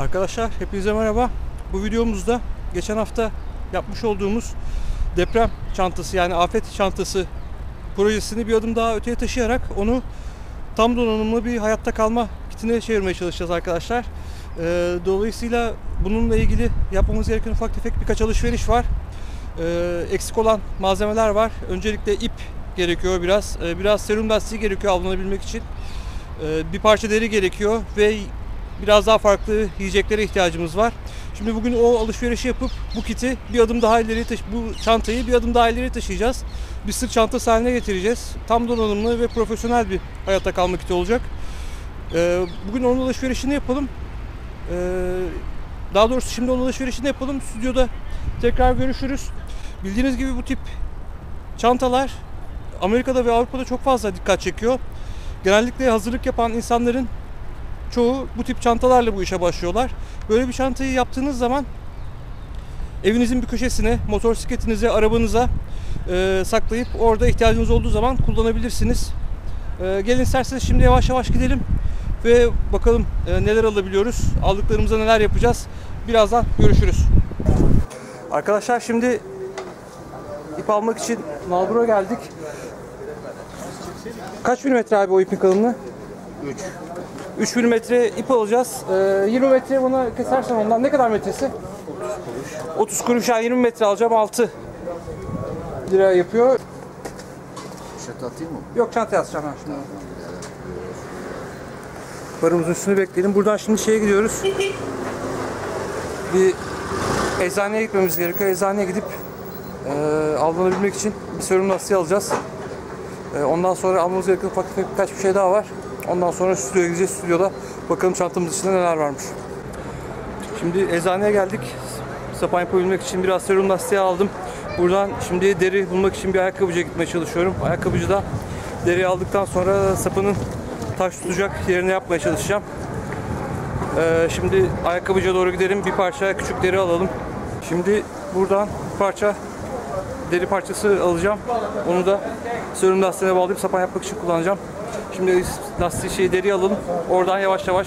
Arkadaşlar hepinize merhaba. Bu videomuzda geçen hafta yapmış olduğumuz deprem çantası yani afet çantası projesini bir adım daha öteye taşıyarak onu tam donanımlı bir hayatta kalma kitine çevirmeye çalışacağız arkadaşlar. Ee, dolayısıyla bununla ilgili yapmamız gereken ufak tefek birkaç alışveriş var. Ee, eksik olan malzemeler var. Öncelikle ip gerekiyor biraz. Ee, biraz serum lastiği gerekiyor avlanabilmek için. Ee, bir parça deri gerekiyor ve biraz daha farklı yiyeceklere ihtiyacımız var. Şimdi bugün o alışverişi yapıp bu kiti bir adım daha ileri taşı bu çantayı bir adım daha ileri taşıyacağız. Bir sırt çantası haline getireceğiz. Tam donanımlı ve profesyonel bir hayatta kalma kiti olacak. Ee, bugün onun alışverişini yapalım. Ee, daha doğrusu şimdi onun alışverişini yapalım. Stüdyoda tekrar görüşürüz. Bildiğiniz gibi bu tip çantalar Amerika'da ve Avrupa'da çok fazla dikkat çekiyor. Genellikle hazırlık yapan insanların çoğu bu tip çantalarla bu işe başlıyorlar. Böyle bir çantayı yaptığınız zaman evinizin bir köşesine, motosikletinize, arabanıza e, saklayıp orada ihtiyacınız olduğu zaman kullanabilirsiniz. E, gelin isterseniz şimdi yavaş yavaş gidelim ve bakalım e, neler alabiliyoruz, aldıklarımıza neler yapacağız. Birazdan görüşürüz. Arkadaşlar şimdi ip almak için Nalbur'a geldik. Kaç milimetre abi o ipin kalınlığı? 3. 3 milimetre ip alacağız. Ee, 20 metre buna kesersen ondan ne kadar metresi? 30 kuruş yani 20 metre alacağım 6 lira yapıyor. Poşet atayım mı? Yok çanta yazacağım ben şimdi. Barımızın üstünü bekleyelim. Buradan şimdi şeye gidiyoruz. Bir eczaneye gitmemiz gerekiyor. Eczaneye gidip e, avlanabilmek için bir serum lastiği alacağız. E, ondan sonra almamız gereken ufak tefek birkaç bir şey daha var. Ondan sonra stüdyoya gideceğiz. Stüdyoda bakalım çantamız içinde neler varmış. Şimdi eczaneye geldik. Sapan yapabilmek için biraz serum lastiği aldım. Buradan şimdi deri bulmak için bir ayakkabıcıya gitmeye çalışıyorum. Ayakkabıcıda deri aldıktan sonra sapının taş tutacak yerine yapmaya çalışacağım. Ee, şimdi ayakkabıcıya doğru gidelim. Bir parça küçük deri alalım. Şimdi buradan parça deri parçası alacağım. Onu da serum lastiğine bağlayıp sapan yapmak için kullanacağım. Şimdi lastiği şeyi deri alalım. Oradan yavaş yavaş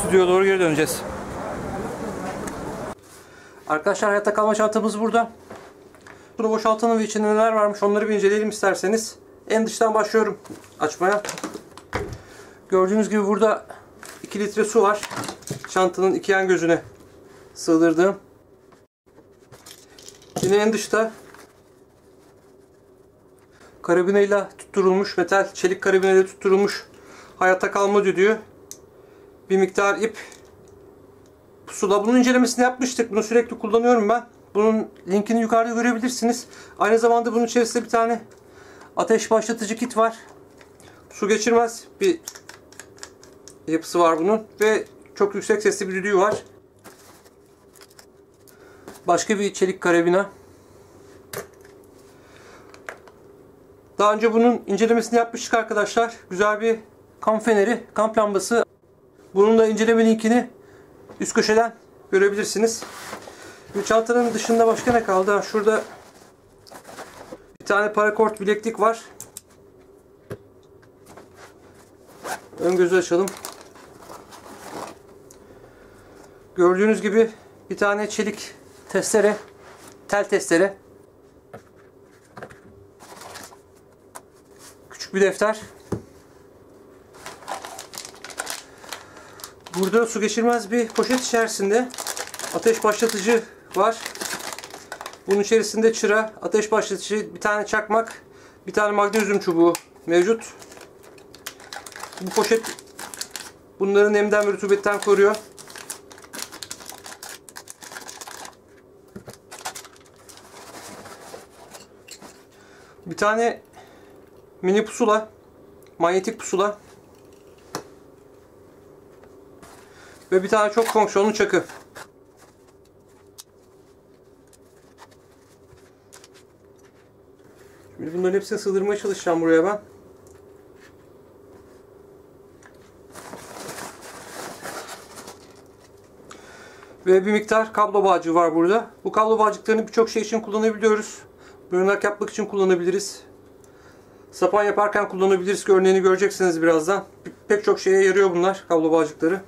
stüdyoya doğru geri döneceğiz. Arkadaşlar hayatta kalma çantamız burada. Bunu boşaltalım ve içinde neler varmış onları bir inceleyelim isterseniz. En dıştan başlıyorum açmaya. Gördüğünüz gibi burada 2 litre su var. Çantanın iki yan gözüne sığdırdığım. Yine en dışta karabinayla tutturulmuş metal çelik karabinayla tutturulmuş hayatta kalma düdüğü. Bir miktar ip pusula. Bunun incelemesini yapmıştık. Bunu sürekli kullanıyorum ben. Bunun linkini yukarıda görebilirsiniz. Aynı zamanda bunun içerisinde bir tane ateş başlatıcı kit var. Su geçirmez bir yapısı var bunun ve çok yüksek sesli bir düdüğü var. Başka bir çelik karabina. Daha önce bunun incelemesini yapmıştık arkadaşlar. Güzel bir kamp feneri, kamp lambası. Bunun da inceleme linkini üst köşeden görebilirsiniz. Bu çantanın dışında başka ne kaldı? Şurada bir tane parakort bileklik var. Ön gözü açalım. Gördüğünüz gibi bir tane çelik testere, tel testere. Bir defter. Burada su geçirmez bir poşet içerisinde ateş başlatıcı var. Bunun içerisinde çıra, ateş başlatıcı, bir tane çakmak, bir tane magnezyum çubuğu mevcut. Bu poşet bunları nemden ve rutubetten koruyor. Bir tane mini pusula, manyetik pusula ve bir tane çok fonksiyonlu çakı. Şimdi bunların hepsini sığdırmaya çalışacağım buraya ben. Ve bir miktar kablo bağcığı var burada. Bu kablo bağcıklarını birçok şey için kullanabiliyoruz. Barınak yapmak için kullanabiliriz. Sapan yaparken kullanabiliriz ki örneğini göreceksiniz birazdan. Pek çok şeye yarıyor bunlar kablo bağcıkları.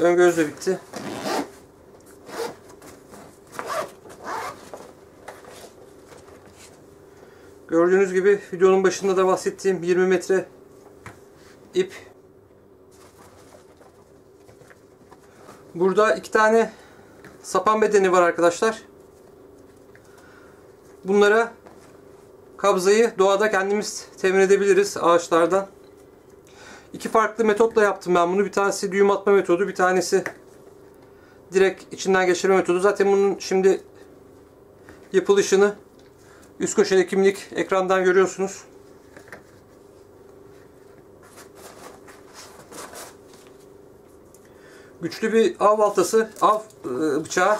Ön göz de bitti. Gördüğünüz gibi videonun başında da bahsettiğim 20 metre ip. Burada iki tane sapan bedeni var arkadaşlar. Bunlara kabzayı doğada kendimiz temin edebiliriz ağaçlardan. İki farklı metotla yaptım ben bunu. Bir tanesi düğüm atma metodu, bir tanesi direkt içinden geçirme metodu. Zaten bunun şimdi yapılışını üst köşedeki minik ekrandan görüyorsunuz. Güçlü bir av baltası, av e, bıçağı.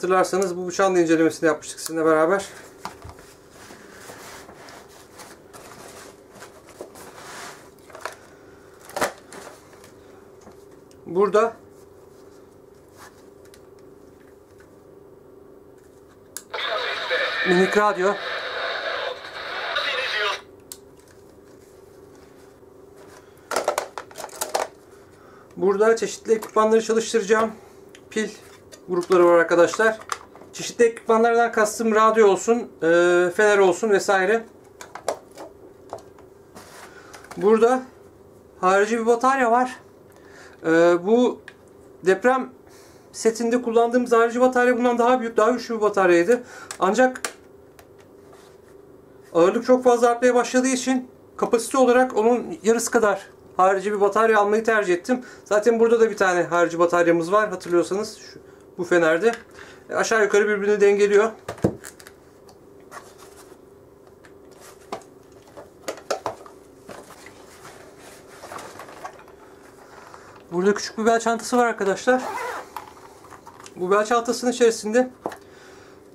Hatırlarsanız bu bıçağın da incelemesini yapmıştık sizinle beraber. Burada minik radyo. Burada çeşitli ekipmanları çalıştıracağım. Pil grupları var arkadaşlar. Çeşitli ekipmanlardan kastım radyo olsun, e, fener olsun vesaire. Burada harici bir batarya var. E, bu deprem setinde kullandığımız harici batarya bundan daha büyük, daha güçlü bir bataryaydı. Ancak ağırlık çok fazla artmaya başladığı için kapasite olarak onun yarısı kadar harici bir batarya almayı tercih ettim. Zaten burada da bir tane harici bataryamız var hatırlıyorsanız şu, bu fenerde. E, aşağı yukarı birbirini dengeliyor. Burada küçük bir bel çantası var arkadaşlar. Bu bel çantasının içerisinde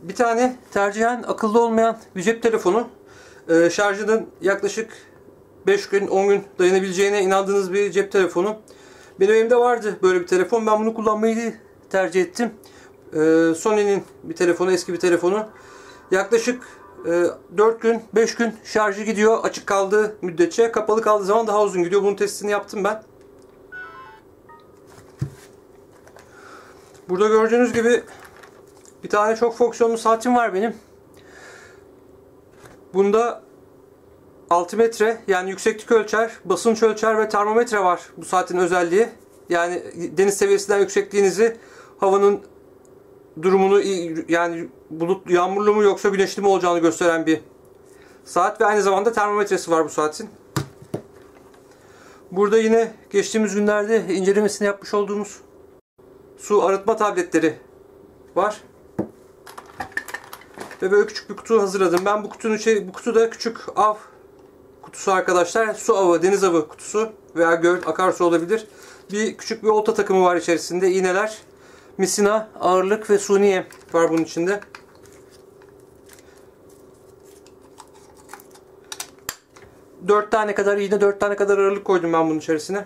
bir tane tercihen akıllı olmayan bir cep telefonu. Ee, şarjının yaklaşık 5 gün 10 gün dayanabileceğine inandığınız bir cep telefonu. Benim evimde vardı böyle bir telefon. Ben bunu kullanmayı tercih ettim. Ee, Sony'nin bir telefonu, eski bir telefonu. Yaklaşık e, 4 gün, 5 gün şarjı gidiyor açık kaldığı müddetçe. Kapalı kaldığı zaman daha uzun gidiyor. Bunun testini yaptım ben. Burada gördüğünüz gibi bir tane çok fonksiyonlu saatim var benim. Bunda altimetre yani yükseklik ölçer, basınç ölçer ve termometre var bu saatin özelliği. Yani deniz seviyesinden yüksekliğinizi, havanın durumunu yani bulut yağmurlu mu yoksa güneşli mi olacağını gösteren bir saat ve aynı zamanda termometresi var bu saatin. Burada yine geçtiğimiz günlerde incelemesini yapmış olduğumuz su arıtma tabletleri var. Ve böyle küçük bir kutu hazırladım. Ben bu kutunun içi, bu kutuda küçük av kutusu arkadaşlar. Su avı, deniz avı kutusu veya göl, akarsu olabilir. Bir küçük bir olta takımı var içerisinde. İğneler, misina, ağırlık ve suniye var bunun içinde. Dört tane kadar iğne, dört tane kadar ağırlık koydum ben bunun içerisine.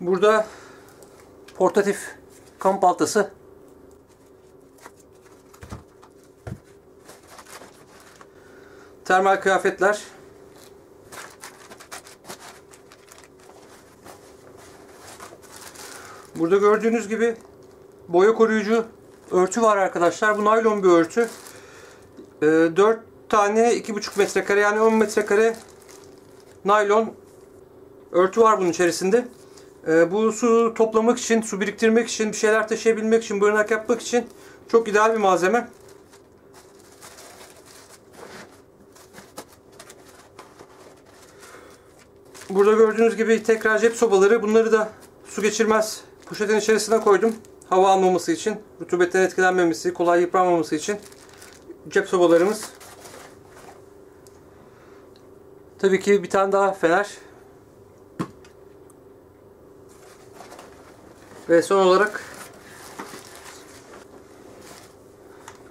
Burada portatif kamp baltası. Termal kıyafetler. Burada gördüğünüz gibi boya koruyucu örtü var arkadaşlar. Bu naylon bir örtü. Ee, 4 tane 2,5 metrekare yani 10 metrekare naylon örtü var bunun içerisinde. Ee, bu su toplamak için, su biriktirmek için, bir şeyler taşıyabilmek için, barınak yapmak için çok ideal bir malzeme. Burada gördüğünüz gibi tekrar cep sobaları. Bunları da su geçirmez poşetin içerisine koydum. Hava almaması için, rutubetten etkilenmemesi, kolay yıpranmaması için cep sobalarımız. Tabii ki bir tane daha fener. Ve son olarak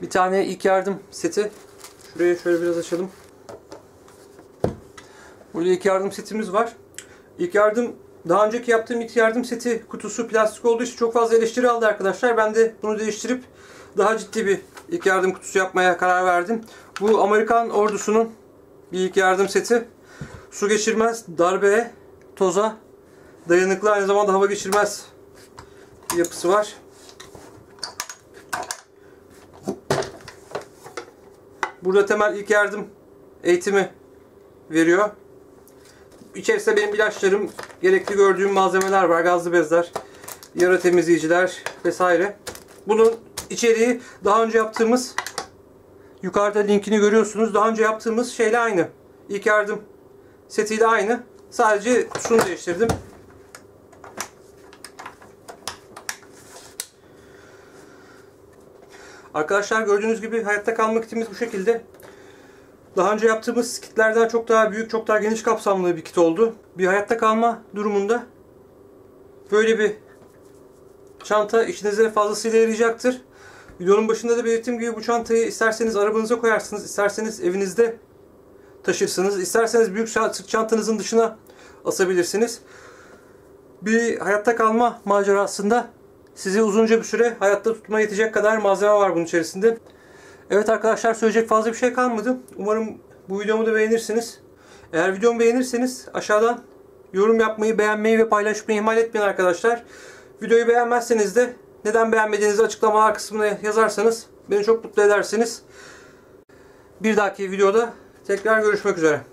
bir tane ilk yardım seti. Şurayı şöyle biraz açalım. Burada ilk yardım setimiz var. İlk yardım Daha önceki yaptığım ilk yardım seti kutusu plastik olduğu için çok fazla eleştiri aldı arkadaşlar. Ben de bunu değiştirip daha ciddi bir ilk yardım kutusu yapmaya karar verdim. Bu Amerikan ordusunun bir ilk yardım seti. Su geçirmez, darbeye, toza dayanıklı aynı zamanda hava geçirmez bir yapısı var. Burada temel ilk yardım eğitimi veriyor. İçerisinde benim ilaçlarım, gerekli gördüğüm malzemeler var. Gazlı bezler, yara temizleyiciler vesaire. Bunun içeriği daha önce yaptığımız yukarıda linkini görüyorsunuz. Daha önce yaptığımız şeyle aynı. İlk yardım setiyle aynı. Sadece kutusunu değiştirdim. Arkadaşlar gördüğünüz gibi hayatta kalmak kitimiz bu şekilde. Daha önce yaptığımız kitlerden çok daha büyük, çok daha geniş kapsamlı bir kit oldu. Bir hayatta kalma durumunda böyle bir çanta işinize fazlasıyla yarayacaktır. Videonun başında da belirttiğim gibi bu çantayı isterseniz arabanıza koyarsınız, isterseniz evinizde taşırsınız, isterseniz büyük sırt çantanızın dışına asabilirsiniz. Bir hayatta kalma macerasında sizi uzunca bir süre hayatta tutmaya yetecek kadar malzeme var bunun içerisinde. Evet arkadaşlar söyleyecek fazla bir şey kalmadı. Umarım bu videomu da beğenirsiniz. Eğer videomu beğenirseniz aşağıdan yorum yapmayı, beğenmeyi ve paylaşmayı ihmal etmeyin arkadaşlar. Videoyu beğenmezseniz de neden beğenmediğinizi açıklamalar kısmına yazarsanız beni çok mutlu edersiniz. Bir dahaki videoda tekrar görüşmek üzere.